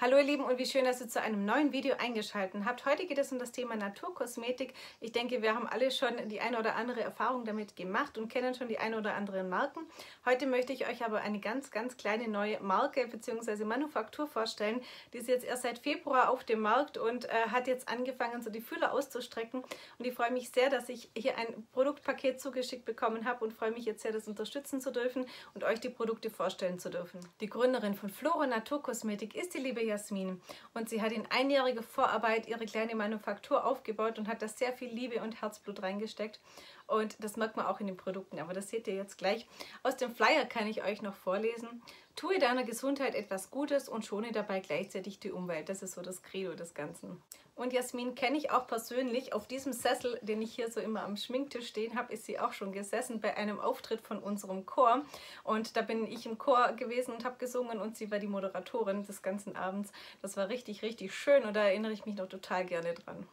Hallo ihr Lieben und wie schön, dass ihr zu einem neuen Video eingeschaltet habt. Heute geht es um das Thema Naturkosmetik. Ich denke, wir haben alle schon die eine oder andere Erfahrung damit gemacht und kennen schon die eine oder anderen Marken. Heute möchte ich euch aber eine ganz, ganz kleine neue Marke bzw. Manufaktur vorstellen. Die ist jetzt erst seit Februar auf dem Markt und äh, hat jetzt angefangen, so die Fühler auszustrecken. Und ich freue mich sehr, dass ich hier ein Produktpaket zugeschickt bekommen habe und freue mich jetzt sehr, das unterstützen zu dürfen und euch die Produkte vorstellen zu dürfen. Die Gründerin von Flora Naturkosmetik ist die liebe Jasmin. Und sie hat in einjähriger Vorarbeit ihre kleine Manufaktur aufgebaut und hat da sehr viel Liebe und Herzblut reingesteckt. Und das merkt man auch in den Produkten, aber das seht ihr jetzt gleich. Aus dem Flyer kann ich euch noch vorlesen. Tue deiner Gesundheit etwas Gutes und schone dabei gleichzeitig die Umwelt. Das ist so das Credo des Ganzen. Und Jasmin kenne ich auch persönlich. Auf diesem Sessel, den ich hier so immer am Schminktisch stehen habe, ist sie auch schon gesessen bei einem Auftritt von unserem Chor. Und da bin ich im Chor gewesen und habe gesungen und sie war die Moderatorin des ganzen Abends. Das war richtig, richtig schön und da erinnere ich mich noch total gerne dran.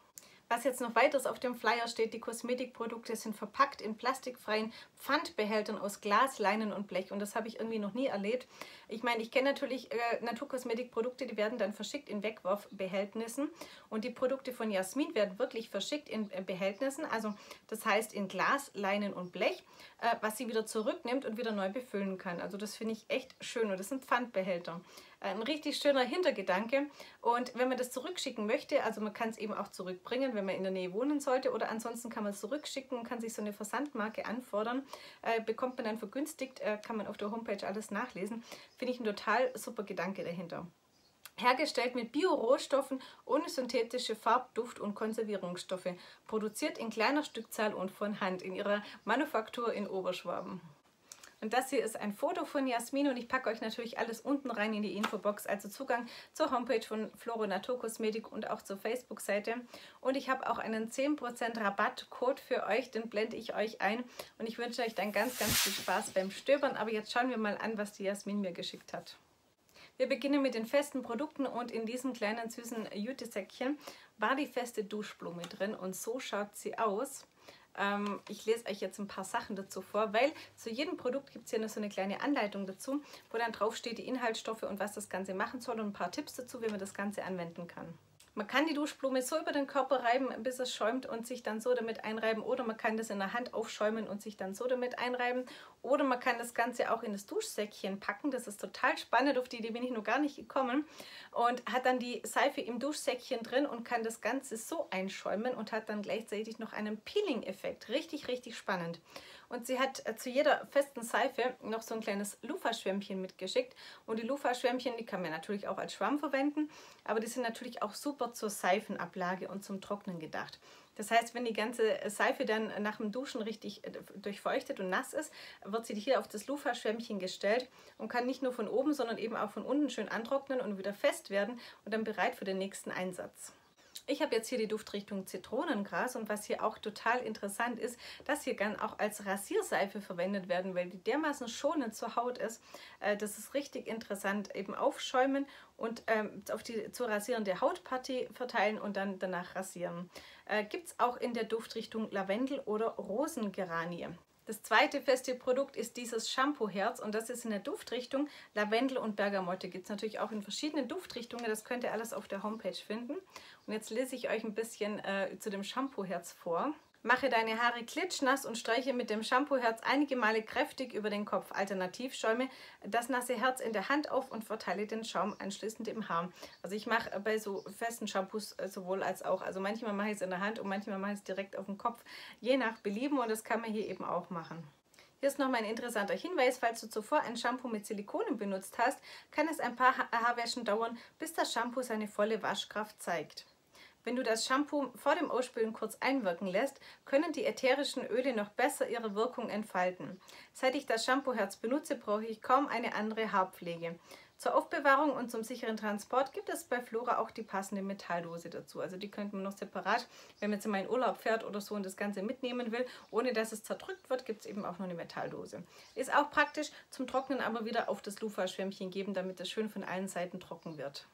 Was jetzt noch weiteres auf dem Flyer steht, die Kosmetikprodukte sind verpackt in plastikfreien Pfandbehältern aus Glas, Leinen und Blech. Und das habe ich irgendwie noch nie erlebt. Ich meine, ich kenne natürlich äh, Naturkosmetikprodukte, die werden dann verschickt in Wegwerfbehältnissen. Und die Produkte von Jasmin werden wirklich verschickt in äh, Behältnissen, also das heißt in Glas, Leinen und Blech, äh, was sie wieder zurücknimmt und wieder neu befüllen kann. Also das finde ich echt schön. Und das sind Pfandbehälter ein richtig schöner Hintergedanke. Und wenn man das zurückschicken möchte, also man kann es eben auch zurückbringen, wenn man in der Nähe wohnen sollte, oder ansonsten kann man es zurückschicken und kann sich so eine Versandmarke anfordern, äh, bekommt man dann vergünstigt, äh, kann man auf der Homepage alles nachlesen. Finde ich ein total super Gedanke dahinter. Hergestellt mit Bio-Rohstoffen ohne synthetische Farb-, Duft- und Konservierungsstoffe. Produziert in kleiner Stückzahl und von Hand in ihrer Manufaktur in Oberschwaben. Und das hier ist ein Foto von Jasmin und ich packe euch natürlich alles unten rein in die Infobox, also Zugang zur Homepage von Floro Naturkosmetik und auch zur Facebook-Seite. Und ich habe auch einen 10% Rabattcode für euch, den blende ich euch ein. Und ich wünsche euch dann ganz, ganz viel Spaß beim Stöbern. Aber jetzt schauen wir mal an, was die Jasmin mir geschickt hat. Wir beginnen mit den festen Produkten und in diesem kleinen süßen Jute-Säckchen war die feste Duschblume drin und so schaut sie aus. Ähm, ich lese euch jetzt ein paar Sachen dazu vor, weil zu jedem Produkt gibt es hier noch so eine kleine Anleitung dazu, wo dann drauf steht die Inhaltsstoffe und was das Ganze machen soll und ein paar Tipps dazu, wie man das Ganze anwenden kann. Man kann die Duschblume so über den Körper reiben, bis es schäumt und sich dann so damit einreiben. Oder man kann das in der Hand aufschäumen und sich dann so damit einreiben. Oder man kann das Ganze auch in das Duschsäckchen packen. Das ist total spannend, auf die Idee bin ich noch gar nicht gekommen. Und hat dann die Seife im Duschsäckchen drin und kann das Ganze so einschäumen und hat dann gleichzeitig noch einen Peeling-Effekt. Richtig, richtig spannend. Und sie hat äh, zu jeder festen Seife noch so ein kleines Lufa-Schwämmchen mitgeschickt. Und die Lufa-Schwämmchen, die kann man natürlich auch als Schwamm verwenden, aber die sind natürlich auch super zur Seifenablage und zum Trocknen gedacht. Das heißt, wenn die ganze Seife dann nach dem Duschen richtig äh, durchfeuchtet und nass ist, wird sie hier auf das Lufa-Schwämmchen gestellt und kann nicht nur von oben, sondern eben auch von unten schön antrocknen und wieder fest werden und dann bereit für den nächsten Einsatz. Ich habe jetzt hier die Duftrichtung Zitronengras und was hier auch total interessant ist, dass hier gern auch als Rasierseife verwendet werden, weil die dermaßen schonend zur Haut ist. Äh, das ist richtig interessant. Eben aufschäumen und ähm, auf die zu rasierende Hautpartie verteilen und dann danach rasieren. Äh, Gibt es auch in der Duftrichtung Lavendel oder Rosengeranie. Das zweite feste Produkt ist dieses Shampoo-Herz und das ist in der Duftrichtung Lavendel und Bergamotte. Gibt es natürlich auch in verschiedenen Duftrichtungen, das könnt ihr alles auf der Homepage finden. Und jetzt lese ich euch ein bisschen äh, zu dem Shampoo-Herz vor. Mache deine Haare klitschnass und streiche mit dem Shampoo-Herz einige Male kräftig über den Kopf. Alternativ schäume das nasse Herz in der Hand auf und verteile den Schaum anschließend im Haar. Also ich mache bei so festen Shampoos äh, sowohl als auch. Also manchmal mache ich es in der Hand und manchmal mache ich es direkt auf dem Kopf. Je nach Belieben und das kann man hier eben auch machen. Hier ist nochmal ein interessanter Hinweis, falls du zuvor ein Shampoo mit Silikonen benutzt hast, kann es ein paar Haarwäschen dauern, bis das Shampoo seine volle Waschkraft zeigt. Wenn du das Shampoo vor dem Ausspülen kurz einwirken lässt, können die ätherischen Öle noch besser ihre Wirkung entfalten. Seit ich das Shampoo-Herz benutze, brauche ich kaum eine andere Haarpflege. Zur Aufbewahrung und zum sicheren Transport gibt es bei Flora auch die passende Metalldose dazu. Also die könnte man noch separat, wenn man jetzt in Urlaub fährt oder so und das Ganze mitnehmen will, ohne dass es zerdrückt wird, gibt es eben auch noch eine Metalldose. Ist auch praktisch zum Trocknen aber wieder auf das Lufa-Schwämmchen geben, damit es schön von allen Seiten trocken wird.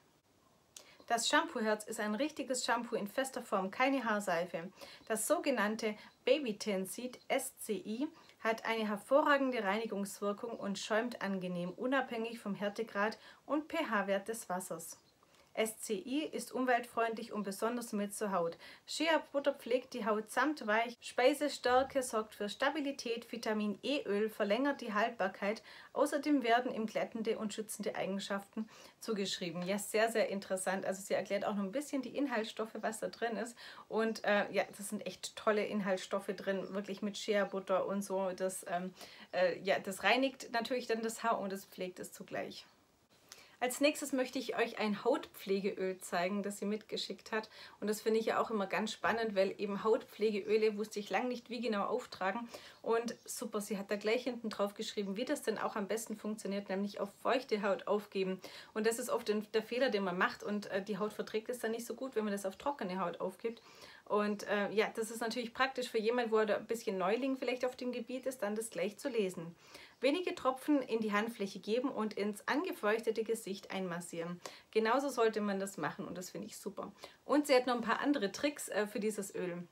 Das Shampoo-Herz ist ein richtiges Shampoo in fester Form, keine Haarseife. Das sogenannte Baby Tenseed SCI hat eine hervorragende Reinigungswirkung und schäumt angenehm, unabhängig vom Härtegrad und pH-Wert des Wassers. SCI ist umweltfreundlich und besonders mit zur Haut. Shea Butter pflegt die Haut samt weich. Speisestärke sorgt für Stabilität. Vitamin E-Öl verlängert die Haltbarkeit. Außerdem werden ihm glättende und schützende Eigenschaften zugeschrieben. Ja, sehr, sehr interessant. Also sie erklärt auch noch ein bisschen die Inhaltsstoffe, was da drin ist. Und äh, ja, das sind echt tolle Inhaltsstoffe drin, wirklich mit Shea Butter und so. Das, ähm, äh, ja, das reinigt natürlich dann das Haar und es pflegt es zugleich. Als nächstes möchte ich euch ein Hautpflegeöl zeigen, das sie mitgeschickt hat. Und das finde ich ja auch immer ganz spannend, weil eben Hautpflegeöle wusste ich lange nicht, wie genau auftragen. Und super, sie hat da gleich hinten drauf geschrieben, wie das denn auch am besten funktioniert, nämlich auf feuchte Haut aufgeben. Und das ist oft der Fehler, den man macht und äh, die Haut verträgt es dann nicht so gut, wenn man das auf trockene Haut aufgibt. Und äh, ja, das ist natürlich praktisch für jemanden, wo er ein bisschen Neuling vielleicht auf dem Gebiet ist, dann das gleich zu lesen. Wenige Tropfen in die Handfläche geben und ins angefeuchtete Gesicht einmassieren. Genauso sollte man das machen und das finde ich super. Und sie hat noch ein paar andere Tricks äh, für dieses Öl.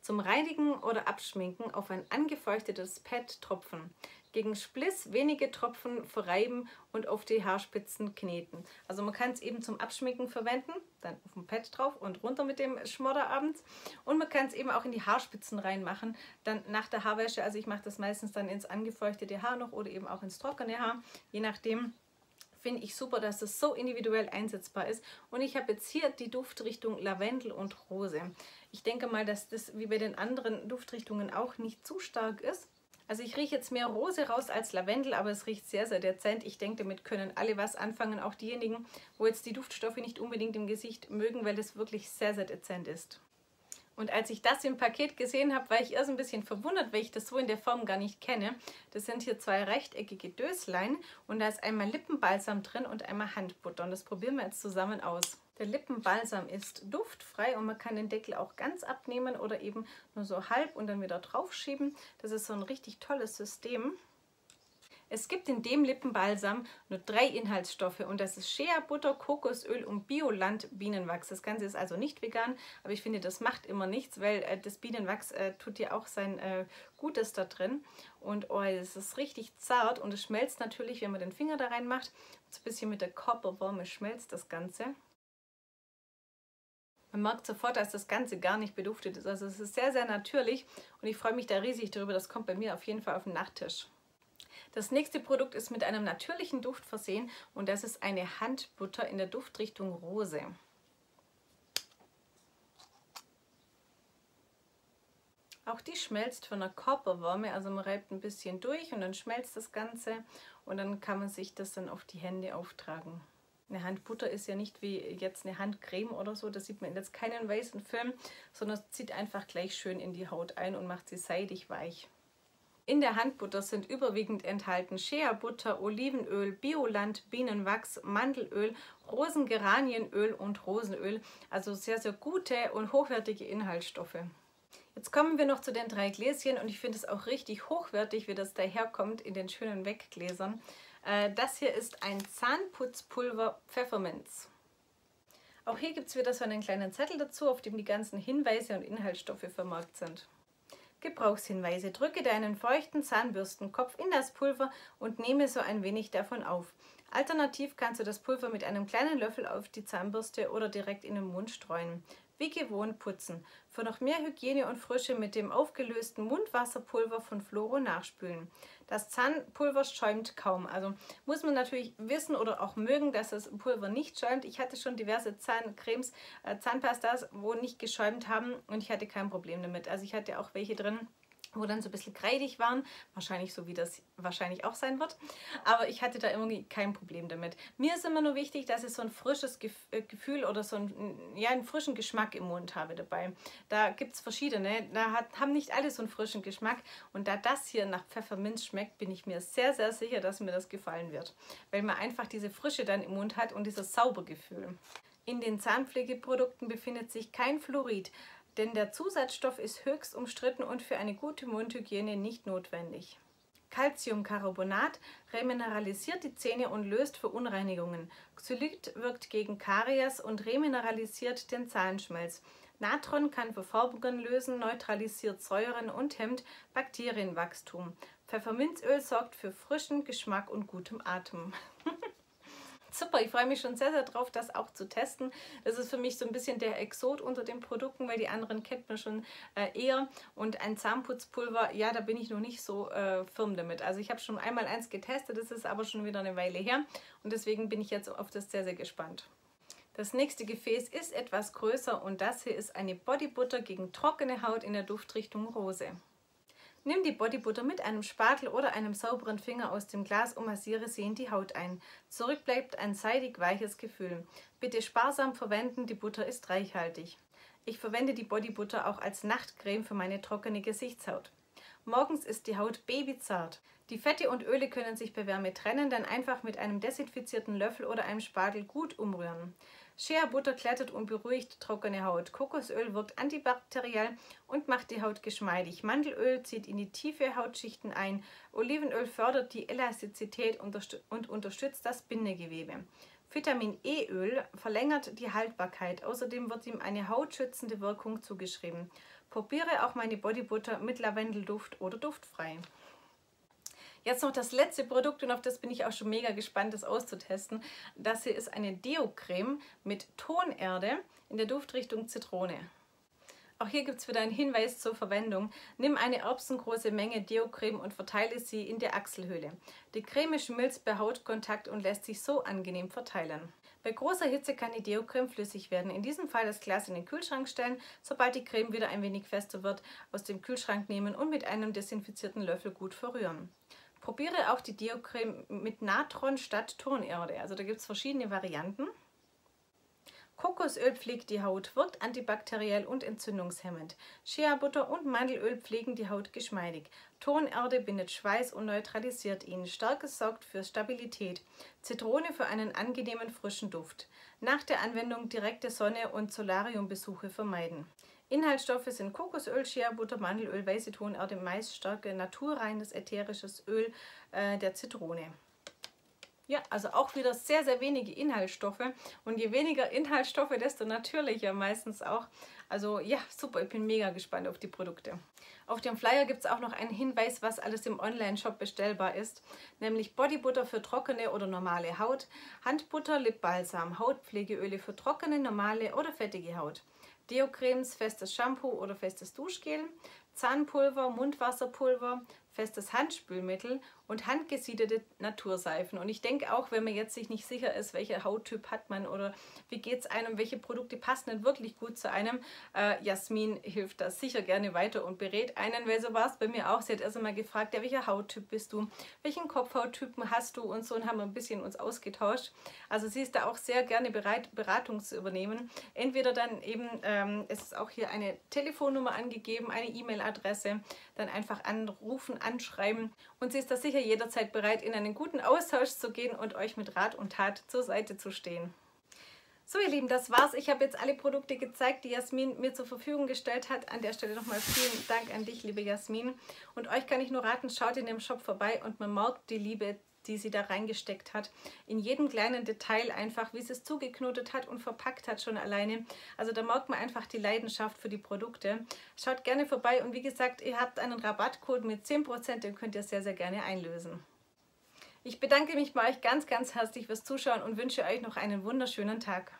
Zum Reinigen oder Abschminken auf ein angefeuchtetes Pad tropfen gegen Spliss wenige Tropfen verreiben und auf die Haarspitzen kneten. Also man kann es eben zum Abschminken verwenden, dann auf dem Pad drauf und runter mit dem Schmodder abends. Und man kann es eben auch in die Haarspitzen reinmachen, dann nach der Haarwäsche. Also ich mache das meistens dann ins angefeuchtete Haar noch oder eben auch ins trockene Haar, je nachdem finde ich super, dass das so individuell einsetzbar ist. Und ich habe jetzt hier die Duftrichtung Lavendel und Rose. Ich denke mal, dass das wie bei den anderen Duftrichtungen auch nicht zu stark ist. Also ich rieche jetzt mehr Rose raus als Lavendel, aber es riecht sehr, sehr dezent. Ich denke, damit können alle was anfangen, auch diejenigen, wo jetzt die Duftstoffe nicht unbedingt im Gesicht mögen, weil das wirklich sehr, sehr dezent ist. Und als ich das im Paket gesehen habe, war ich erst ein bisschen verwundert, weil ich das so in der Form gar nicht kenne. Das sind hier zwei rechteckige Döslein und da ist einmal Lippenbalsam drin und einmal Handbutter. Und das probieren wir jetzt zusammen aus. Der Lippenbalsam ist duftfrei und man kann den Deckel auch ganz abnehmen oder eben nur so halb und dann wieder draufschieben. Das ist so ein richtig tolles System. Es gibt in dem Lippenbalsam nur drei Inhaltsstoffe und das ist Shea Butter, Kokosöl und Bioland Bienenwachs. Das Ganze ist also nicht vegan, aber ich finde, das macht immer nichts, weil äh, das Bienenwachs äh, tut ja auch sein äh, Gutes da drin. Und oh, es ist richtig zart und es schmelzt natürlich, wenn man den Finger da rein macht. So ein bisschen mit der Körperwärme schmelzt das Ganze. Man merkt sofort, dass das Ganze gar nicht beduftet ist. Also es ist sehr, sehr natürlich und ich freue mich da riesig darüber. Das kommt bei mir auf jeden Fall auf den Nachttisch. Das nächste Produkt ist mit einem natürlichen Duft versehen und das ist eine Handbutter in der Duftrichtung Rose. Auch die schmelzt von der Körperwärme, also man reibt ein bisschen durch und dann schmelzt das Ganze und dann kann man sich das dann auf die Hände auftragen. Eine Handbutter ist ja nicht wie jetzt eine Handcreme oder so, das sieht man jetzt keinen weißen Film, sondern zieht einfach gleich schön in die Haut ein und macht sie seidig weich. In der Handbutter sind überwiegend enthalten Shea-Butter, Olivenöl, Bioland, Bienenwachs, Mandelöl, Rosengeranienöl und Rosenöl. Also sehr, sehr gute und hochwertige Inhaltsstoffe. Jetzt kommen wir noch zu den drei Gläschen und ich finde es auch richtig hochwertig, wie das daherkommt in den schönen Weggläsern. Äh, das hier ist ein Zahnputzpulver Pfefferminz. Auch hier gibt es wieder so einen kleinen Zettel dazu, auf dem die ganzen Hinweise und Inhaltsstoffe vermerkt sind. Gebrauchshinweise. Drücke deinen feuchten Zahnbürstenkopf in das Pulver und nehme so ein wenig davon auf. Alternativ kannst du das Pulver mit einem kleinen Löffel auf die Zahnbürste oder direkt in den Mund streuen wie gewohnt putzen. Für noch mehr Hygiene und Frische mit dem aufgelösten Mundwasserpulver von Floro nachspülen. Das Zahnpulver schäumt kaum. Also muss man natürlich wissen oder auch mögen, dass das Pulver nicht schäumt. Ich hatte schon diverse Zahncremes, äh, Zahnpastas, wo nicht geschäumt haben und ich hatte kein Problem damit. Also ich hatte auch welche drin, wo dann so ein bisschen kreidig waren, wahrscheinlich so wie das wahrscheinlich auch sein wird, aber ich hatte da irgendwie kein Problem damit. Mir ist immer nur wichtig, dass ich so ein frisches äh, Gefühl oder so ein, ja, einen frischen Geschmack im Mund habe dabei. Da gibt es verschiedene, da hat, haben nicht alle so einen frischen Geschmack und da das hier nach Pfefferminz schmeckt, bin ich mir sehr, sehr sicher, dass mir das gefallen wird, weil man einfach diese Frische dann im Mund hat und dieses Saubergefühl. In den Zahnpflegeprodukten befindet sich kein Fluorid, denn der Zusatzstoff ist höchst umstritten und für eine gute Mundhygiene nicht notwendig. Calciumcarbonat remineralisiert die Zähne und löst Verunreinigungen. Xylit wirkt gegen Karies und remineralisiert den Zahnschmelz. Natron kann Verfärbungen lösen, neutralisiert Säuren und hemmt Bakterienwachstum. Pfefferminzöl sorgt für frischen Geschmack und gutem Atem. Super, ich freue mich schon sehr, sehr drauf, das auch zu testen. Das ist für mich so ein bisschen der Exot unter den Produkten, weil die anderen kennt man schon äh, eher. Und ein Zahnputzpulver, ja, da bin ich noch nicht so äh, firm damit. Also ich habe schon einmal eins getestet, das ist aber schon wieder eine Weile her. Und deswegen bin ich jetzt auf das sehr, sehr gespannt. Das nächste Gefäß ist etwas größer und das hier ist eine Bodybutter gegen trockene Haut in der Duftrichtung Rose. Nimm die Bodybutter mit einem Spatel oder einem sauberen Finger aus dem Glas und massiere sie in die Haut ein. Zurück bleibt ein seidig weiches Gefühl. Bitte sparsam verwenden, die Butter ist reichhaltig. Ich verwende die Bodybutter auch als Nachtcreme für meine trockene Gesichtshaut. Morgens ist die Haut babyzart. Die Fette und Öle können sich bei Wärme trennen, dann einfach mit einem desinfizierten Löffel oder einem Spatel gut umrühren. Shea-Butter glättet und beruhigt trockene Haut. Kokosöl wirkt antibakteriell und macht die Haut geschmeidig. Mandelöl zieht in die tiefe Hautschichten ein. Olivenöl fördert die Elastizität und unterstützt das Bindegewebe. Vitamin E-Öl verlängert die Haltbarkeit. Außerdem wird ihm eine hautschützende Wirkung zugeschrieben. Probiere auch meine Bodybutter mit Lavendelduft oder duftfrei. Jetzt noch das letzte Produkt und auf das bin ich auch schon mega gespannt, das auszutesten. Das hier ist eine Deo-Creme mit Tonerde in der Duftrichtung Zitrone. Auch hier gibt es wieder einen Hinweis zur Verwendung. Nimm eine erbsengroße Menge Deo-Creme und verteile sie in der Achselhöhle. Die Creme schmilzt bei Hautkontakt und lässt sich so angenehm verteilen. Bei großer Hitze kann die Deo-Creme flüssig werden. In diesem Fall das Glas in den Kühlschrank stellen, sobald die Creme wieder ein wenig fester wird, aus dem Kühlschrank nehmen und mit einem desinfizierten Löffel gut verrühren. Probiere auch die Deo-Creme mit Natron statt Tonerde. Also da gibt es verschiedene Varianten. Kokosöl pflegt die Haut, wirkt antibakteriell und entzündungshemmend. Shea-Butter und Mandelöl pflegen die Haut geschmeidig. Tonerde bindet Schweiß und neutralisiert ihn. Starkes sorgt für Stabilität. Zitrone für einen angenehmen frischen Duft. Nach der Anwendung direkte Sonne und Solariumbesuche vermeiden. Inhaltsstoffe sind Kokosöl, Shea Butter, Mandelöl, weiße Tonerde, Maisstärke, naturreines ätherisches Öl äh, der Zitrone. Ja, also auch wieder sehr, sehr wenige Inhaltsstoffe. Und je weniger Inhaltsstoffe, desto natürlicher meistens auch. Also ja, super, ich bin mega gespannt auf die Produkte. Auf dem Flyer gibt es auch noch einen Hinweis, was alles im Online-Shop bestellbar ist. Nämlich Bodybutter für trockene oder normale Haut, Handbutter, Lipbalsam, Hautpflegeöle für trockene, normale oder fettige Haut. Deo-Cremes, festes Shampoo oder festes Duschgel, Zahnpulver, Mundwasserpulver, festes Handspülmittel und handgesiedete Naturseifen. Und ich denke auch, wenn man jetzt sich nicht sicher ist, welcher Hauttyp hat man oder wie geht es einem, welche Produkte passen denn wirklich gut zu einem, äh, Jasmin hilft da sicher gerne weiter und berät einen, weil so war es bei mir auch. Sie hat erst einmal gefragt, ja, welcher Hauttyp bist du, welchen Kopfhauttypen hast du und so und haben wir ein bisschen uns ausgetauscht. Also sie ist da auch sehr gerne bereit, Beratung zu übernehmen. Entweder dann eben, ähm, es ist auch hier eine Telefonnummer angegeben, eine E-Mail-Adresse, dann einfach anrufen, anschreiben und sie ist da sicher jederzeit bereit, in einen guten Austausch zu gehen und euch mit Rat und Tat zur Seite zu stehen. So ihr Lieben, das war's. Ich habe jetzt alle Produkte gezeigt, die Jasmin mir zur Verfügung gestellt hat. An der Stelle nochmal vielen Dank an dich, liebe Jasmin. Und euch kann ich nur raten, schaut in dem Shop vorbei und man merkt die Liebe die sie da reingesteckt hat. In jedem kleinen Detail einfach, wie sie es zugeknotet hat und verpackt hat schon alleine. Also da merkt man einfach die Leidenschaft für die Produkte. Schaut gerne vorbei und wie gesagt, ihr habt einen Rabattcode mit 10%, den könnt ihr sehr, sehr gerne einlösen. Ich bedanke mich bei euch ganz, ganz herzlich fürs Zuschauen und wünsche euch noch einen wunderschönen Tag.